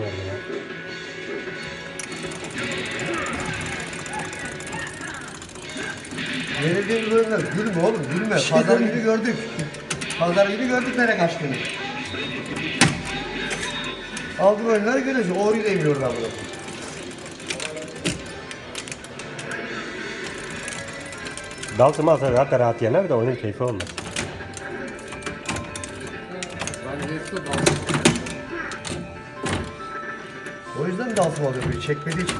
Verdi ya. Yenildiğimiz oyunlar gülme oğlum gülme. Pazar günü gördük. Pazar günü gördük nereye kaçtığını. Aldın oyunları görüyorsun. Orayı da yemiyor oradan bunu. Dalsım alsa zaten rahat yener de oyunun keyfi olmaz. Dansım alıyor böyle çekmediği için.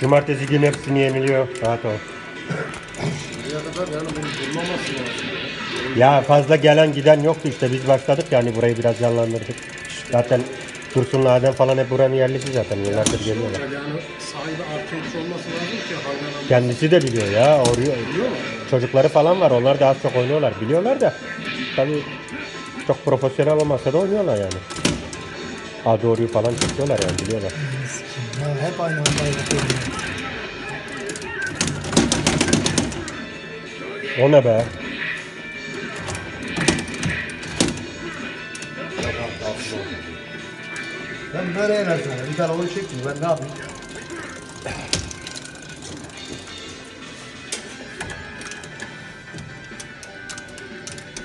Cumartesi günü hepsini yeniliyor. Rahat ol. Ya fazla gelen giden yoktu işte biz başladık yani burayı biraz canlandırdık. Zaten Dursun'la Adem falan hep buranın yerlisi zaten yıllardır geliyorlar. Yani sahibi artırmış olması lazım ki hayvan Kendisi de biliyor ya. Oraya, çocukları falan var onlar da az çok oynuyorlar biliyorlar da. Tabii çok profesyonel olmasa da oynuyorlar yani. A doğruyu falan çekiyorlar yani biliyorlar. Ya hep aynı anda yapıyorum. O ne be? Ben böyle yenersin. Bir tane onu çektim. Ben ne yapayım?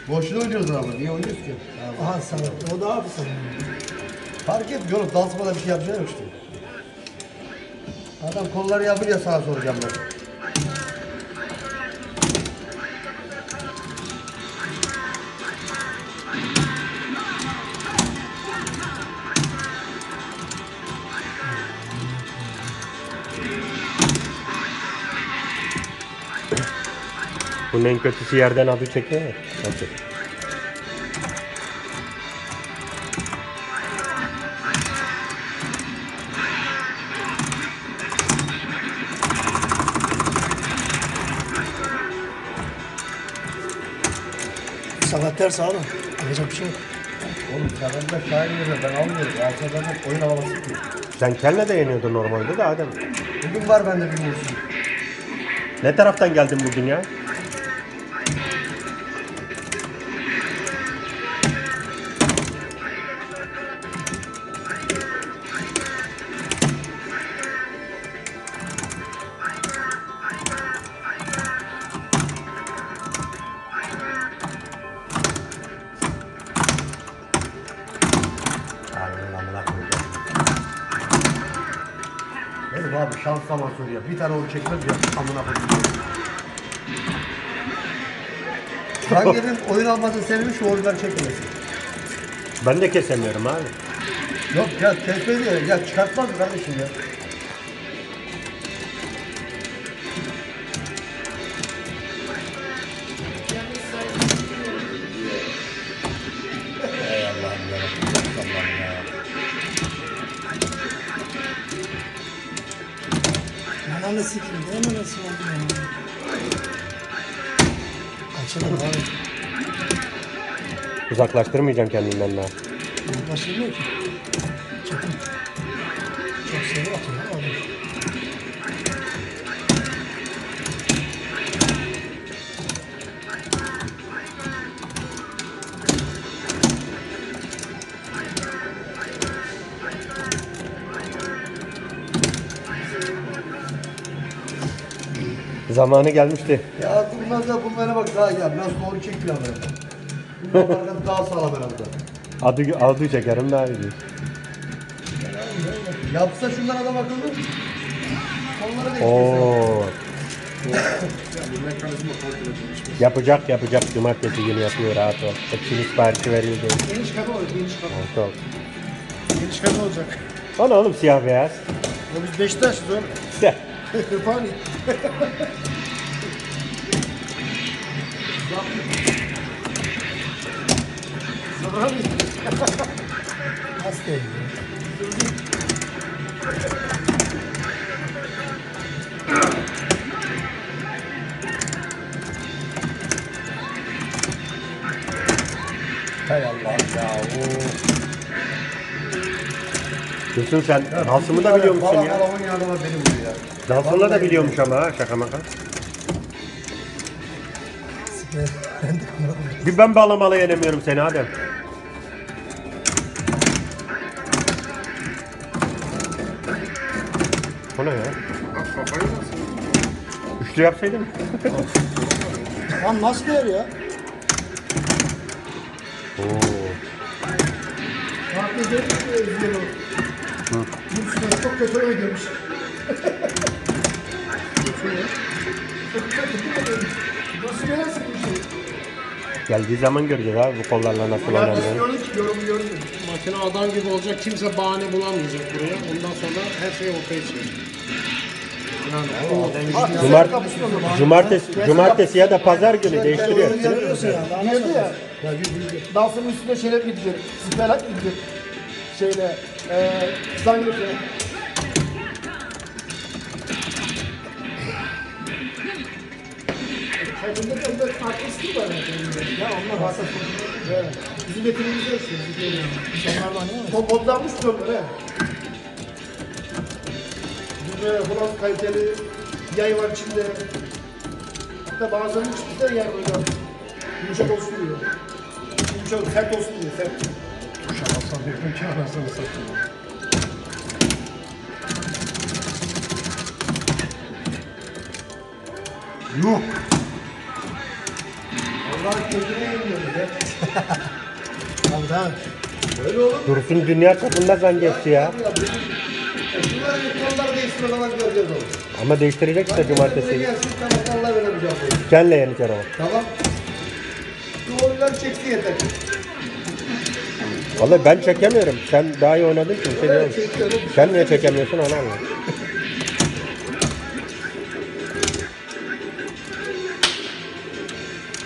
Boşuna oynuyoruz ama. Niye oynuyoruz ki? Aha sana. O da abi sana. Fark etmiyor oğlum. Dansıma da bir şey yapacağı yok işte. Adam kolları yapınca sana soracağım ben. Bunun en kötüsü yerden adı çekiyor ya. Nasıl? Sakat ters abi. Yapacak bir şey yok. Oğlum de şahin yerine ben almıyorum. Alsa ben oyun alamazsın ki. Sen kelle de yeniyordun normalde de Adem. Bugün var bende bir. Ne taraftan geldin bugün ya? Bir tane onu çekmez ya amına koyayım. Rangerin oyun almasının sebebi şu oyunları çekmesi. Ben de kesemiyorum abi. Yok ya kesmedi ya. Ya çıkartmaz kardeşim ya? Uzaklaştırmayacağım kendinden daha. Anlaşılmıyor ki. Çakın. Çok seri atıyor ha adam. Zamanı gelmişti. Ya bunlar da bunlara bak daha ya biraz doğru çekiyor ama. Bunlardan daha sağlam herhalde. Adı, adı çekerim daha iyi. Yapsa şunlar adam akıllı. Onlara da hiç Oo, yapacak yapacak. Cumartesi günü yapıyor rahat ol. Hepsini siparişi veriyordu. Geniş kapı var, geniş kapı. Rahat ol. Geniş kapı olacak. O ne oğlum siyah beyaz? Ya biz Beşiktaş'ız oğlum. Gel. Fani. Nasıl değil? Hay Allah ya. Sen Dalsım'ı da biliyor musun ya? Balon yardıma beni vuruyor ya. Dalsım'ı da biliyormuş ama ha şaka maka. Bir ben bağlamalı yenemiyorum seni Adem. Ne ya? Bak kafayı nasıl? Üçlü yapsaydın. Lan nasıl değer ya? Oo. Değil mi? Özgür o. Yurtsu'da çok kötü. Çok kötü Nasıl yenersin bu şeyi? Geldiği zaman göreceğiz abi bu kollarla nasıl ki yorum yorum. Makine adam gibi olacak. Kimse bahane bulamayacak buraya. Ondan sonra her şey ortaya çıkacak. Cumart cumartesi, cumartesi ya da pazar günü değiştiriyor. Görüyorsun ya. Dansın üstünde şeref gidecek. Siperler gidecek. Şeyle. Eee. Zangir'le. Kendinde de onda farklı stil var yani. Ya onlar varsa. Bizim getirimizde işte. Bizim geliyor. Onlardan değil mi? Top odlanmış onlar he. Böyle falan kaliteli yay var içinde. Hatta bazılarının içinde yer böyle. Yumuşak olsun diyor. Yumuşak, sert olsun diyor. Sert. şansa diyorum ki anasını satayım. Yuh. Allah'ın kendine yemiyoruz ya. Tabii tabii. Öyle olur. Dursun dünya çapında zan geçti ya. Ya değiştirme zaman göreceğiz onu. Ama değiştirecek işte cumartesi. gelsin tamam Allah veremeyeceğim bunu. Kenle yeneceksin ama. Tamam. Şu oyunları çeksin yeter. Vallahi ben çekemiyorum. Sen daha iyi oynadın ki bir şey diyemem. çekiyorum. Sen niye çekemiyorsun onu anlamadım.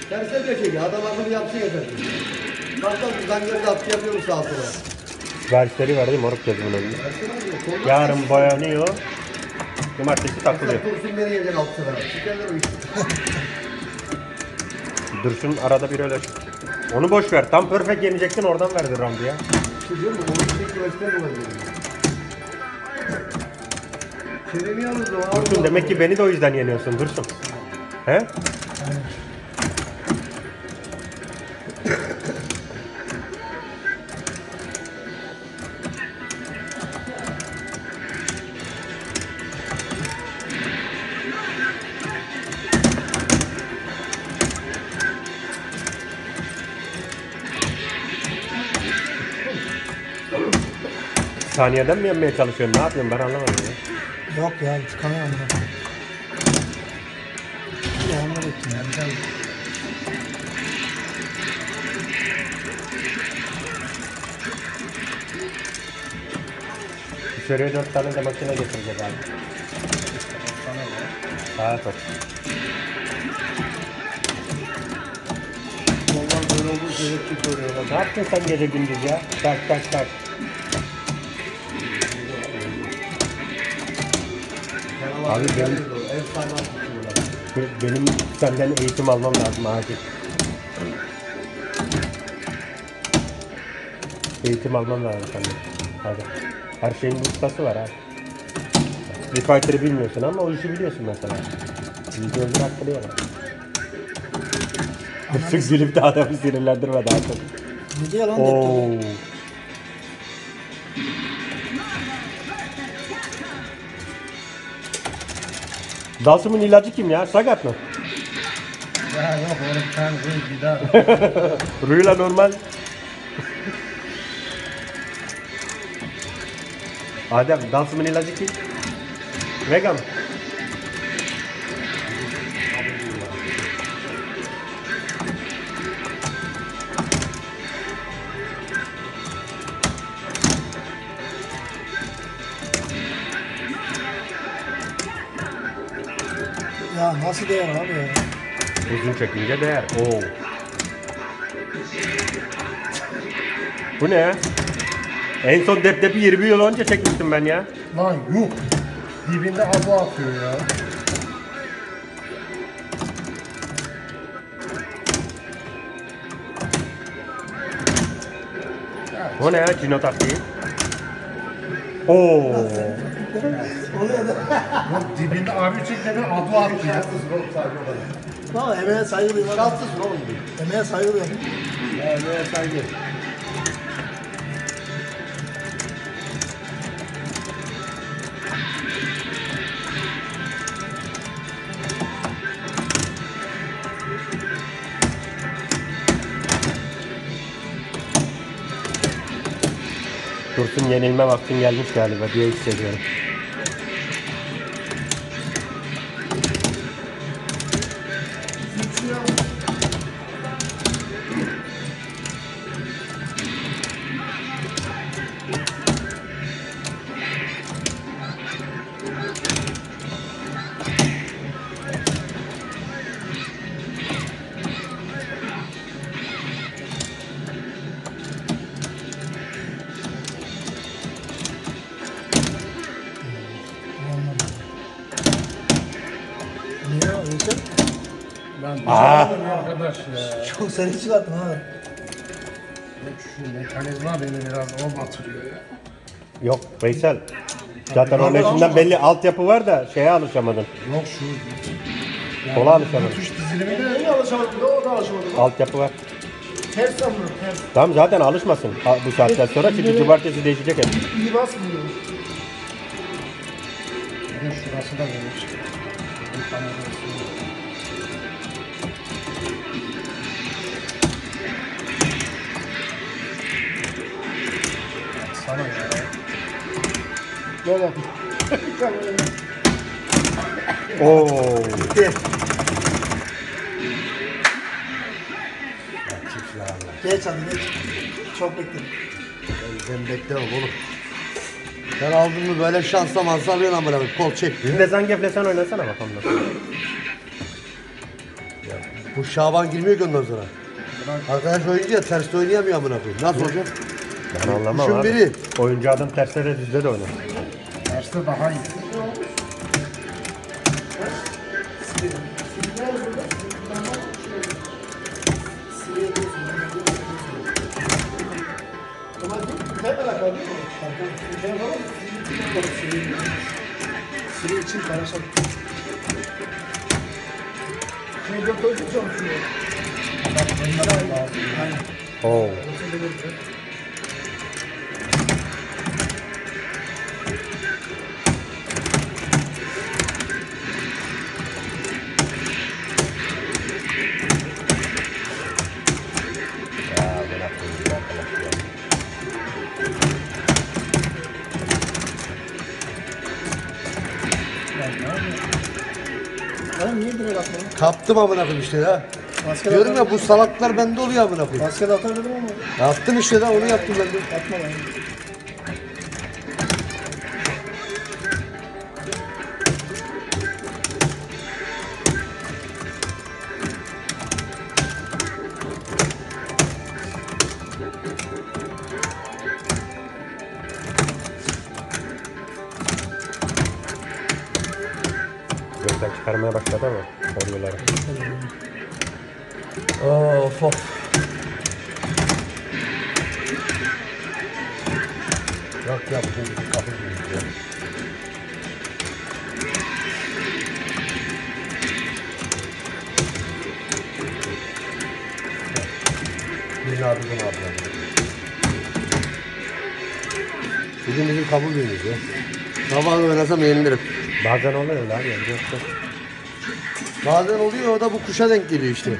Tersine de çekiyor. Adam akıllı yapsın yeter. Bakalım zangırda attı yapıyoruz sağa sola. Verdi moruk önünde. Yarın boyanıyor. Cumartesi takılıyor. Dursun beni yiyecek alt sefer. Sikerler o işi. Dursun arada bir öyle. Onu boş ver. Tam perfect yenecektin oradan verdi roundu ya. Dursun demek ki beni de o yüzden yeniyorsun Dursun. He? Saniyeden mi yenmeye çalışıyorsun? Ne yapıyorsun? Ben anlamadım ya. Yok ya çıkamıyorum ben. Ya onları ettim ya. Güzel. İçeriye dört tane de makine getirecek abi. Saat ol. Ondan böyle hep kötü oluyor. Ne yaptın sen gece gündüz ya? Tak tak tak. Abi atmışlar. Benim senden eğitim almam lazım acil. Eğitim almam lazım senden. Hadi. Her şeyin bir ustası var abi. Street Fighter'ı bilmiyorsun ama o işi biliyorsun mesela. Bizi öldür hakkını yeme. Sırf gülüp de adamı sinirlendirme daha çok. Ne diyor lan Oo. Dalsım'ın ilacı kim ya? Sagat mı? Ya yok oğlum sen değil bir daha. Rüyla normal. Adem, Dalsım'ın ilacı kim? Vegan. Ya nasıl değer abi ya? Uzun çekince değer. Oo. Bu ne? En son depdepi 20 yıl önce çekmiştim ben ya. Lan yuh. Dibinde abu atıyor ya. O ne ya Cino taktiği? Oo. Yok dibinde abi oğlum sadece o kadar. Tamam emeğe saygı oğlum. Emeğe saygı duymak. Emeğe saygı. Yenilme vaktin gelmiş galiba diye hissediyorum. Ben Aa. arkadaş ya. Çok seni çıkarttın ha. Şu mekanizma beni biraz o batırıyor ya. Yok Veysel. Zaten onun içinden belli altyapı var da şeye alışamadın. Yok şu. Kola alışamadın. Tuş dizilimi de Neyi alışamadım da o da alışamadı. Altyapı var. Ters sanırım ters. Tamam zaten alışmasın Ha, bu saatten sonra çünkü cumartesi değişecek hep. İyi basmıyor. bir de şurası da geniş. Bir tane de üstü. Sana ya. Gel bakayım. Oo. Bitti. Geç hadi geç. Çok bekledim. Ben beklemem oğlum. Sen aldın mı böyle şansla mansa alıyorsun amına koyayım. Kol çekmiyor. Bir de Zangief'le sen oynasana bakalım nasıl. Bu Şaban girmiyor ki ondan sonra. Arkadaş oyuncu ya terste oynayamıyor amına koyayım. Nasıl olacak? Ben anlamam Düşün abi. biri. Oyuncu adam tersine de düzde de oynar. Derste daha iyi. Siri için karışalım. Şimdi dört ölçü çalışıyor. Aynen. Oo. Kaptım amına koyayım işte ya. Maske Diyorum ya bu salaklar bende oluyor amına koyayım. Maske de atar dedim ama Yaptım işte da onu yaptım ben de. atma lan. Abi bunu abi. Bugün bizim kabul günümüz ya. Sabah oynasam yenilirim. Bazen oluyor lan yani. Yoksa Bazen oluyor o da bu kuşa denk geliyor işte.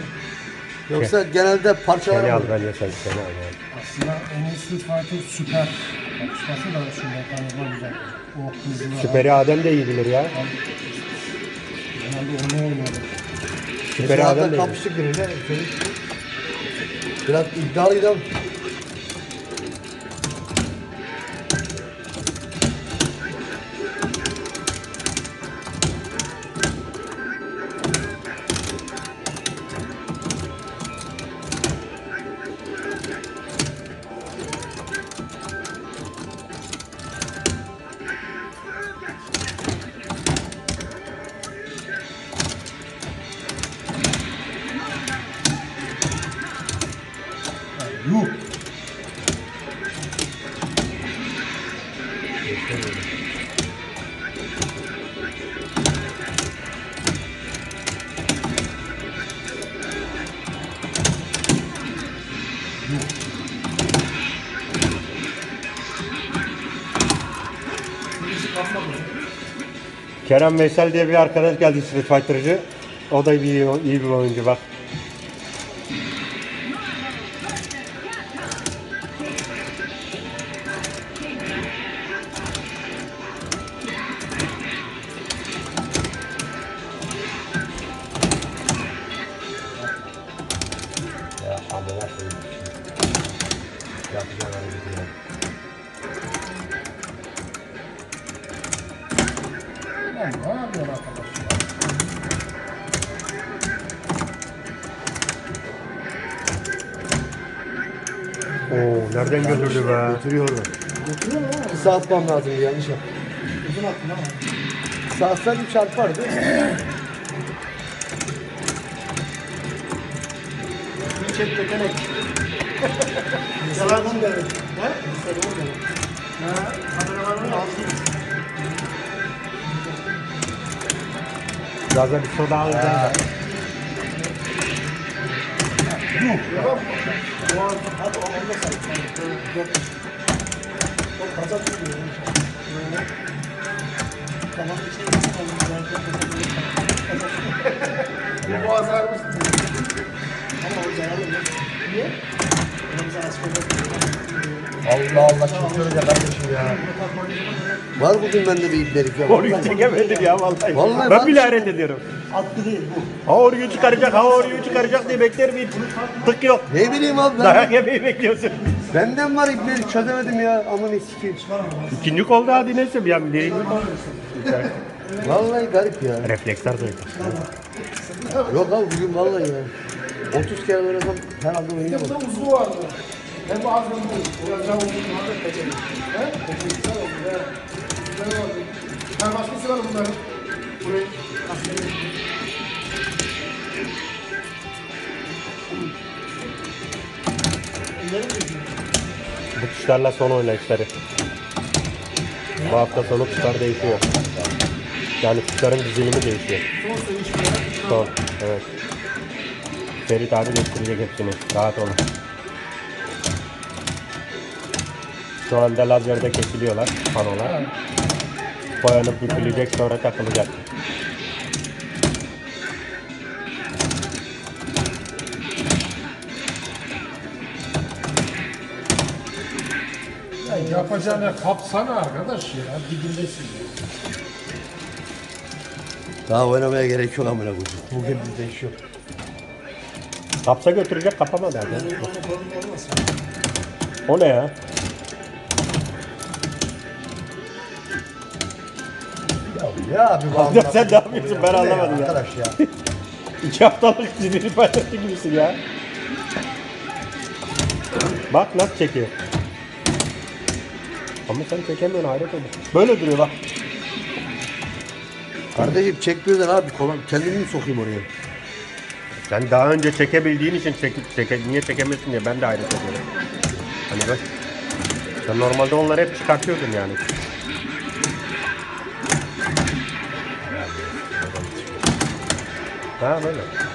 Yoksa genelde parçalar seni al alıyor. bence sen seni al yani. Aslında en iyi Street Fighter süper. Kapışması da şu mekanizma güzel. O hızlı. Süperi Adem de iyi bilir ya. Genelde onu oynuyordu. Süperi Mesela Adem de iyi. kapıştık biriyle. Biraz iddialıydım. Kerem Veysel diye bir arkadaş geldi Street Fighter'cı. O da iyi, iyi bir oyuncu bak. Ya amına koyayım. Yapacağım hareketi ya. Lan ne yapıyorsun arkadaş ya? Oo nereden götürdü be? Götürüyor orada. Götürüyor mu? Kısa atmam lazım yanlış yaptım. Uzun attın ama. Kısa atsaydım çarpardı. Bir çek tekenek. Yalan mı demek? He? Selam demek. Ha? Kameramanın ağzını. Tamam bir şey yapalım. Bu azar mısın? Ama o zararlı? Niye? Allah Allah çekiyoruz ya kardeşim ya. Var bugün bende bir ibnelik ya. Orayı çekemedim ya vallahi. Vallahi ben ben- bile hayret ediyorum. Attı değil bu. Ha orayı çıkaracak, ha orayı çıkaracak diye beklerim hiç. Tık yok. Ne bileyim abi ben. Dayak yemeyi bekliyorsun. Benden var ibnelik çözemedim ya. Aman sikeyim. İkinci kolda hadi neyse bir an birinci. Vallahi garip ya. Refleksler duydu. Yok abi bugün vallahi ya. 30 kere oynasam herhalde Bir de oynayamam. burada uzvu vardı. Hem ağzını bu. Biraz daha uzun vardı. Peçeli. He? Peçeli güzel oldu. He. Güzel oldu. Ha başkası var bunların. Burayı. Bu kuşlarla son oynayışları. Bu hafta sonu kuşlar değişiyor. Yani kuşların dizilimi değişiyor. Son sevişmeler. Son. Evet. Ferit abi gösterecek hepsini. Rahat olun. Şu anda lazerde kesiliyorlar panolar. Boyanıp bükülecek sonra takılacak. Ya yapacağına kapsana arkadaş ya. Dibindesin ya. Daha oynamaya gerek yok amına koyayım. Bugün bizde iş yok. Kapsa götürecek kapamadı abi. O ne ya? Ya abi Ya sen ne yapıyorsun? Ben anlamadım ya. Arkadaş ya. İki haftalık dizini paylaştı gibisin ya. Bak nasıl çekiyor. Ama sen çekemiyorsun hayret oldu. Böyle duruyor bak. Kardeşim çekmiyorlar abi. Kolay. Kendimi mi sokayım oraya? Sen daha önce çekebildiğin için çekip çeke, niye çekemiyorsun diye ben de hayret ediyorum. Hani bak. Sen normalde onları hep çıkartıyordun yani. Ha böyle.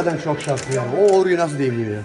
Hakikaten çok şanslı yani. O orayı nasıl değmiyor ya?